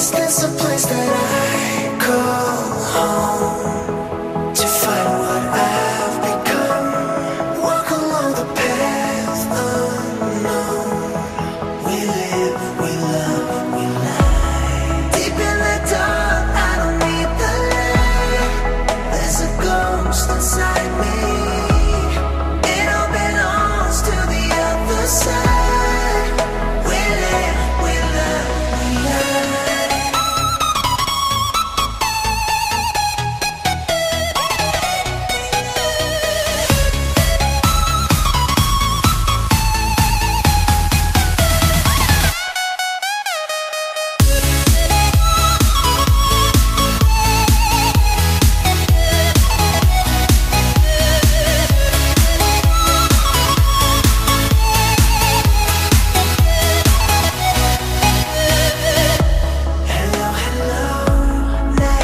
Is this a place that